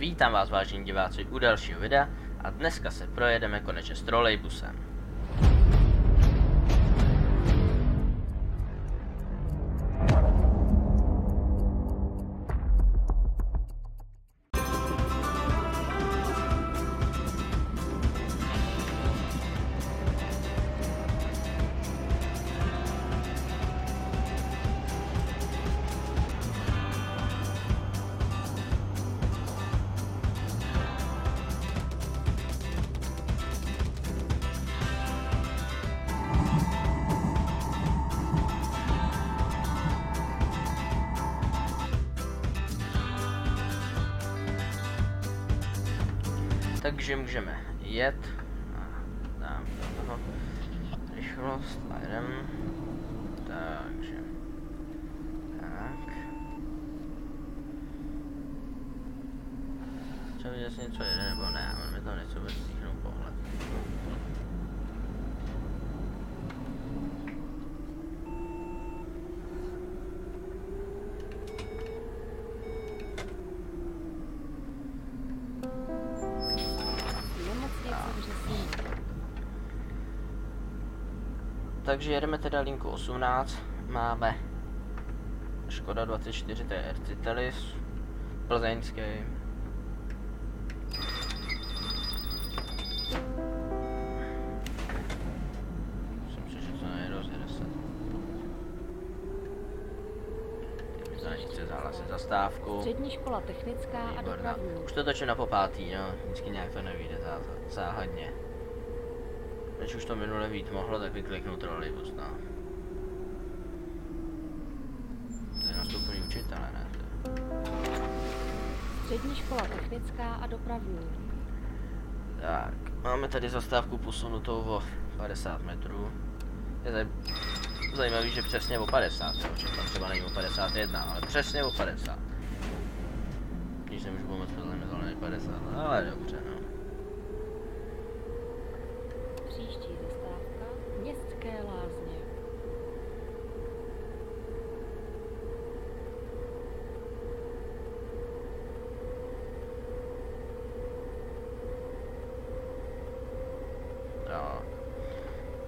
Vítám vás vážení diváci u dalšího videa a dneska se projedeme konečně s trolejbusem. Takže můžeme jet. Dám do toho rychlost, jdem. Takže. Tak. Třeba vidět, jestli něco jede nebo ne, ale mi to nechce vůbec Takže jedeme teda linku 18, máme Škoda 24 TR Citalis, plzeňský. Zastávku. Střední škola technická a Výborná. dopravní. Už to točím na popátý, no. Vždycky nějak to nevíde zá, záhadně. Když už to minule vít mohlo, tak vykliknu trolejbus, no. To je nastupný učitele, ne? Střední škola technická a dopravní. Tak, máme tady zastávku posunutou o 50 metrů. Je zaj... zajímavý, že přesně o 50, jo, že tam třeba není o 51, ale přesně o 50. Když nemůžu pomoct, podle mě to není 50, no, ale dobře, no. Příští zastávka Městské lázně. Tak.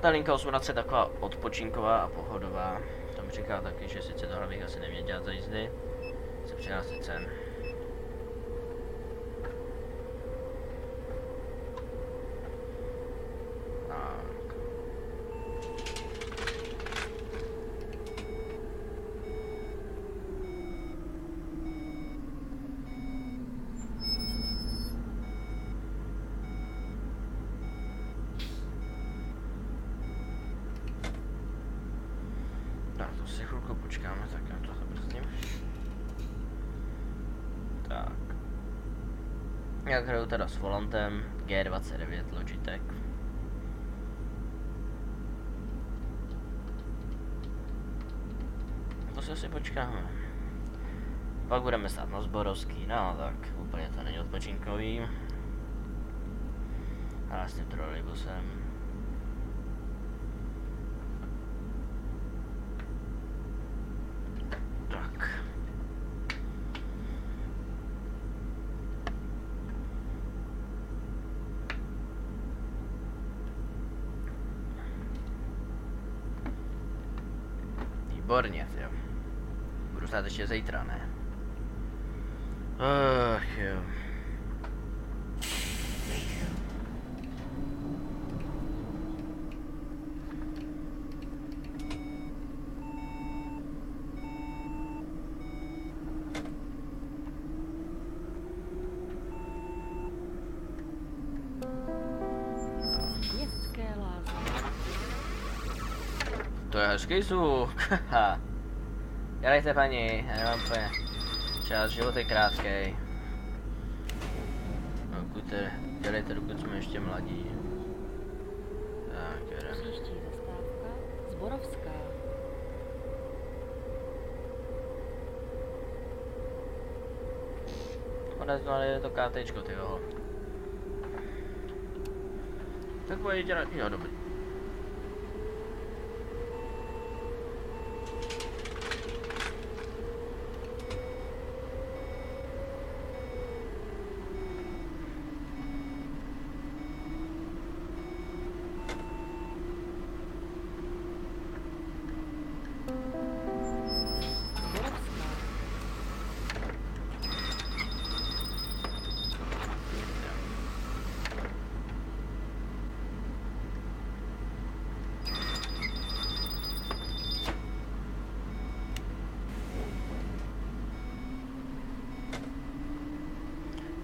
Ta linka 18 je taková odpočinková a pohodová. Tam říká taky, že sice tohle bych asi neměl dělat za jízdy. Se přihlásit sem. Tak. Si chvilku počkáme, tak já to zabrzdím. Tak. Jak hraju teda s volantem G29 Logitech. To si asi počkáme. Pak budeme stát na Zborovský, no tak úplně to není odpočinkový. Ale s tím trolejbusem. Tak. Výborně, jo. Budu stát ještě zítra, ne? Ach jo. Haha. Dělejte paní, já nemám úplně čas, život je krátký. Dokud je, dělejte, dokud jsme ještě mladí. Tak, jedeme. Příští zastávka Zborovská. Konec, no ale je to KTčko, ty jo. Tak bude dělat, jo, dobrý.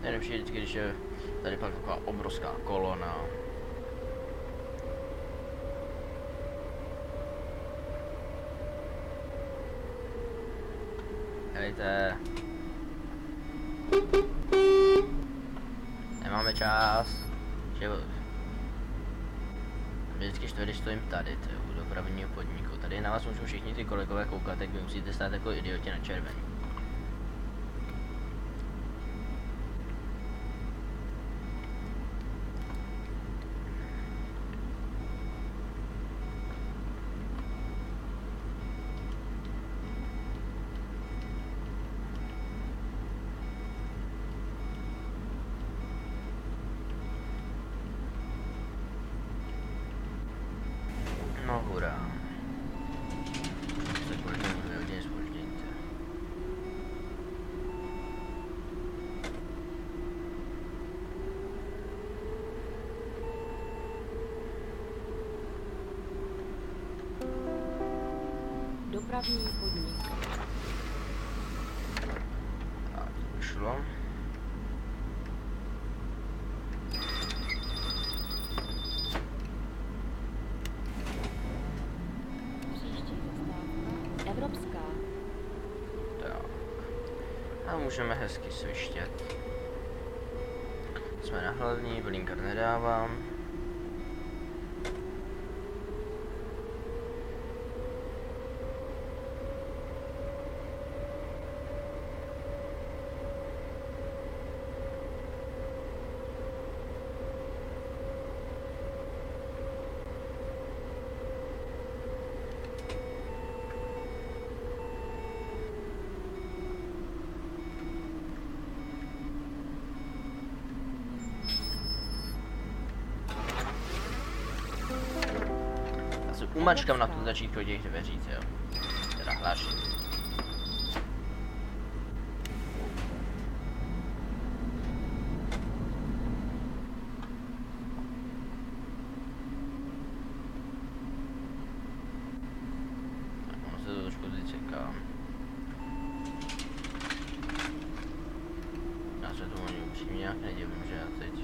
Nejlepší je vždycky, když je tady pak taková obrovská kolona. Hejte. Nemáme čas. Že... Vždycky čtvrtý stojím tady, to je u dopravního podniku. Tady na vás můžou všichni ty kolegové koukat, tak vy musíte stát jako idioti na červený. No hurá. Se spoždění, dvě hodiny spoždění. to je. Dopravní podnik. Tak, vyšlo. Evropská. Tak. A můžeme hezky svištět. Jsme na hlavní, blinker nedávám. Umačkám na tom začítku těch dveří, jo. Teda hlášení. Já se tomu ani upřímně nějak nedivím, že já teď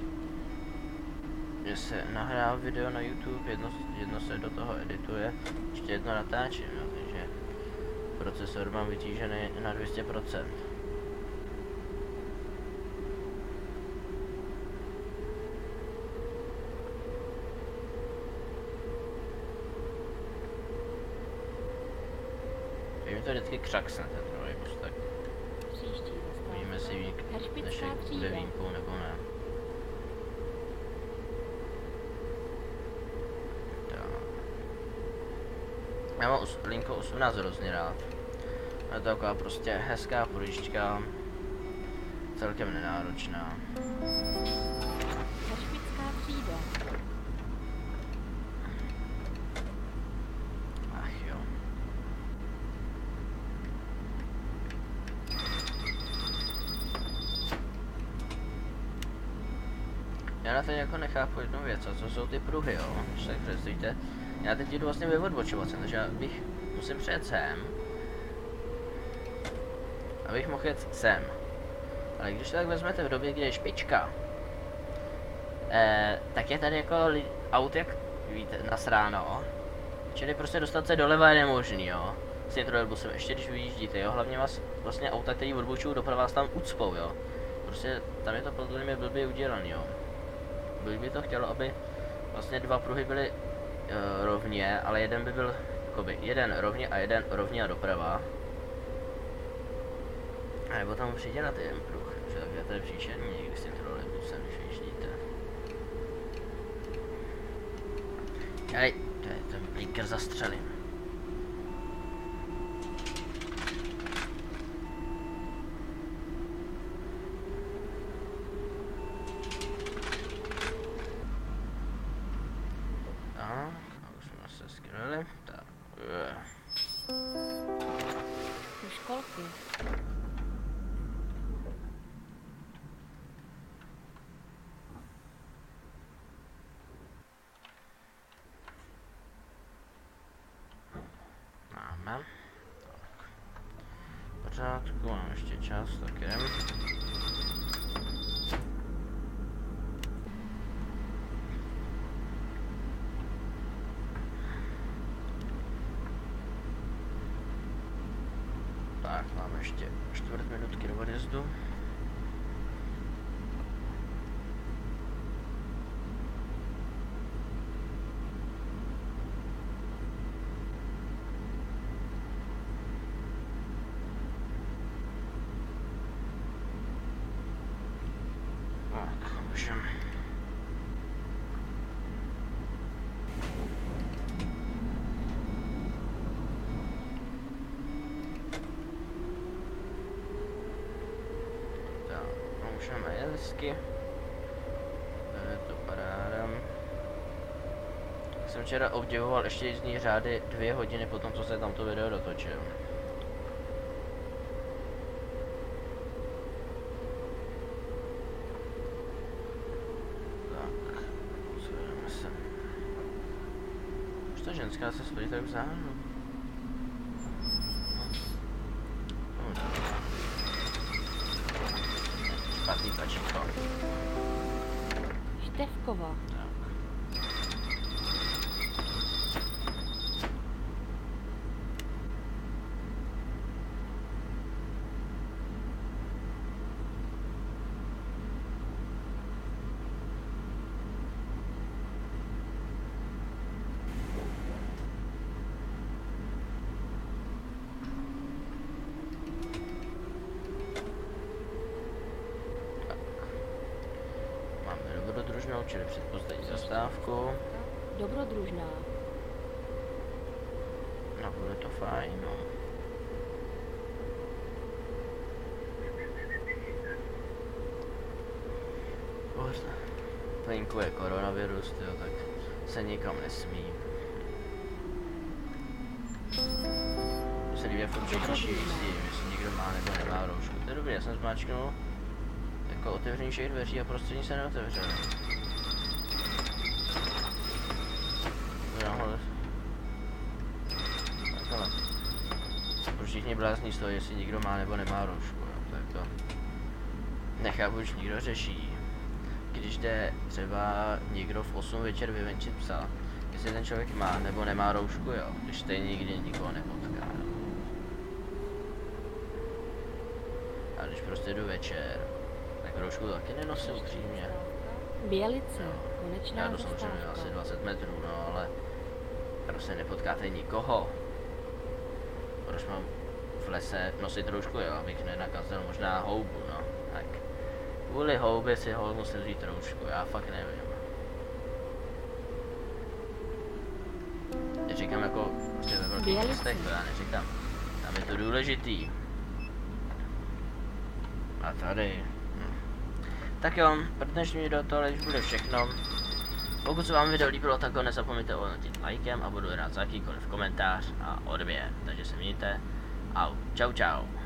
že se nahrává video na YouTube, jedno, jedno se do toho edituje, ještě jedno natáčím, jo, takže procesor mám vytížený na 200%. Že mi to vždycky křaksne ten trolejbus, tak uvidíme, Heršpická dnešek bude výjimkou nebo ne. Tak. Já mám Linko 18 hrozně rád. Je to taková prostě hezká půjčka, celkem nenáročná. Heršpická třída. Ach jo. Já na to jako nechápu jednu věc, a co jsou ty pruhy, jo? Když tak představíte, já teď jdu vlastně ve odbočovacím, takže já bych, musím přijet sem, abych mohl jet sem. Ale když to tak vezmete v době, kdy je špička, eh, tak je tady jako aut jak, víte, nasráno. Čili prostě dostat se doleva je nemožný, jo. S tím trolejbusem, ještě když vyjíždíte, jo. Hlavně vás vlastně auta, který odbočují doprava, vás tam ucpou, jo. Prostě tam je to podle mě blbě udělaný, jo. Byl by to chtělo, aby vlastně dva pruhy byly rovně, ale jeden by byl jakoby jeden rovně a jeden rovně a doprava. A nebo tam přijde na ten pruh, že takže to je příšerný někdy s tím trolejbusem, když vyjíždíte. Jaj, to je ten blinker zastřelím. Trošku mám ještě čas, tak jdem. Tak, mám ještě čtvrt minutky do odjezdu. Můžeme. Tak, no můžeme hezky. Je to paráda. Jsem včera obdivoval ještě jízdní řády dvě hodiny po tom, co se tam to video dotočil. Tak, pozrieme se. Už ta ženská se stojí tak vzadu. No, tak. Špatný tlačítko. Števkova. Tak. Máme dobrodružnou, čili předposlední zastávku. Dobrodružná. No, bude to fajn, no. Venku je koronavirus, tyjo, tak se nikam nesmí. Se jak furt řeší s tím, jestli někdo má nebo nemá roušku. To je dobrý, já jsem zmáčknul jako otevření všech dveří a prostřední se neotevřely. Nahoře. Takhle. Už všichni blázní z toho, jestli někdo má nebo nemá roušku, jo, tak to nechápu, že nikdo řeší. Když jde třeba někdo v 8 večer vyvenčit psa, jestli ten člověk má nebo nemá roušku, jo, když stejně nikdy nikoho nepotká, jo. A když prostě jdu večer, tak roušku taky nenosím upřímně. Bělice. Konečná Já zastávka. asi 20 metrů, no ale prostě nepotkáte nikoho. Proč mám v lese nosit roušku, jo, abych nenakazil možná houbu, no. Tak kvůli houbě si ho musím vzít roušku, já fakt nevím. Neříkám jako prostě ve velkých městech, to já neříkám. Tam je to důležitý. A tady. Hm. Tak jo, pro dnešní video tohle už bude všechno. Pokud se vám video líbilo, tak ho nezapomeňte ohodnotit lajkem a budu rád za jakýkoliv komentář a odběr. Takže se mějte. Au. Čau čau.